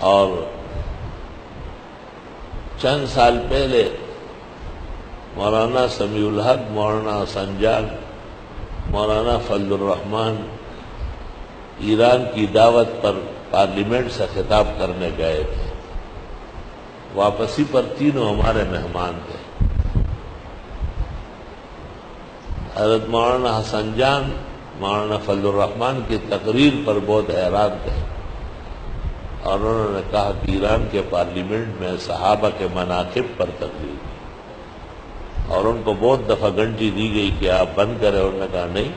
اور چند سال پہلے مولانا سمیع الحق، مولانا سنجان مولانا فضل الرحمان ایران کی دعوت پر پارلیمنٹ سے خطاب کرنے گئے تھے۔ واپسی پر تینوں ہمارے مہمان تھے۔ حضرت مولانا حسن جان، مولانا فضل الرحمان کی تقریر پر بہت حیران تھے۔ اور انہوں نے کہا کہ ایران کے پارلیمنٹ میں صحابہ کے مناقب پر تقریر کی۔ اور ان کو بہت دفعہ گھنٹی دی گئی کہ آپ بند کریں انہوں نے کہا نہیں،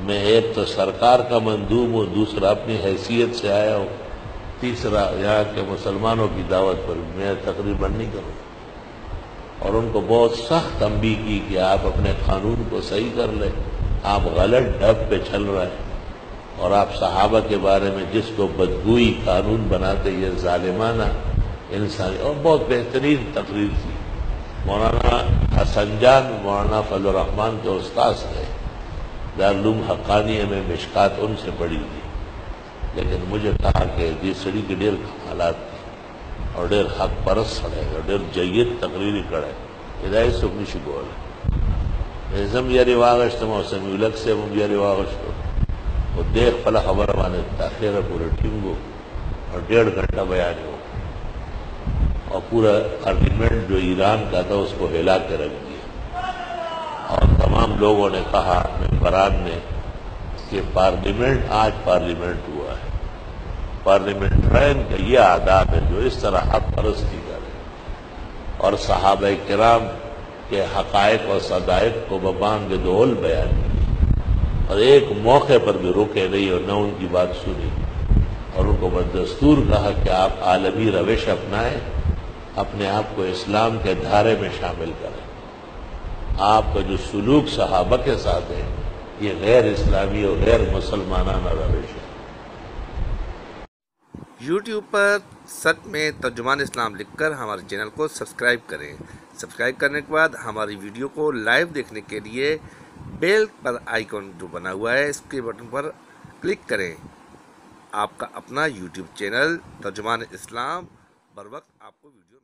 میں ایک تو سرکار کا مندوب ہوں، دوسرا اپنی حیثیت سے آیا ہوں، تیسرا یہاں کے مسلمانوں کی دعوت پر میں تقریباً نہیں کروں۔ اور ان کو بہت سخت تنبیہ کی کہ آپ اپنے قانون کو صحیح کر لیں، آپ غلط ڈب پہ چل رہے ہیں۔ اور آپ صحابہ کے بارے میں جس کو بدگوئی قانون بناتے یہ ظالمانہ انسانی اور بہت بہترین تقریر تھی۔ مولانا حسن جان، مولانا فضل الرحمان کے استاذ تھے دارالعلوم حقانیہ میں مشکات ان سے پڑی تھی۔ لیکن مجھے کہا کہ سڑی کی ڈیر حالات تھی اور ڈیر حق پرس سڑے اور ڈیر جید تقریری کڑے۔ ہدایت سے اپنی شکول ہے نظم یا رواغشت موسم الگ سے مم یا رواغشت وہ دیکھ پلا خبر مانے تاخیر پورے ٹنگو اور ڈیڑھ گھنٹہ بیان ہو۔ اور پورا پارلیمنٹ جو ایران کا تھا، اس کو ہلا کے رکھ دیا۔ اور تمام لوگوں نے کہا، ممبران نے، کہ پارلیمنٹ، آج پارلیمنٹ ہوا ہے۔ پارلیمنٹرین کا یہ آداب ہے، جو اس طرح حق پرستی کرے۔ اور صحابہ کرام کے حقائق اور صدائق کو ببانگ دول بیان کی اور ایک موقع پر بھی روکے نہیں اور نہ ان کی بات سنی اور ان کو بدستور کہا کہ آپ عالمی روش اپنائیں، اپنے آپ کو اسلام کے دھارے میں شامل کریں۔ آپ کا جو سلوک صحابہ کے ساتھ ہے، یہ غیر اسلامی اور غیر مسلمانانہ روش ہے۔ یوٹیوب پر سچ میں ترجمان اسلام لکھ کر ہمارے چینل کو سبسکرائب کریں۔ سبسکرائب کرنے کے بعد ہماری ویڈیو کو لائیو دیکھنے کے لیے بیل پر آئیکن جو بنا ہوا ہے، اس کے بٹن پر کلک کریں۔ آپ کا اپنا یوٹیوب چینل ترجمان اسلام بر وقت آپ کو ویڈیو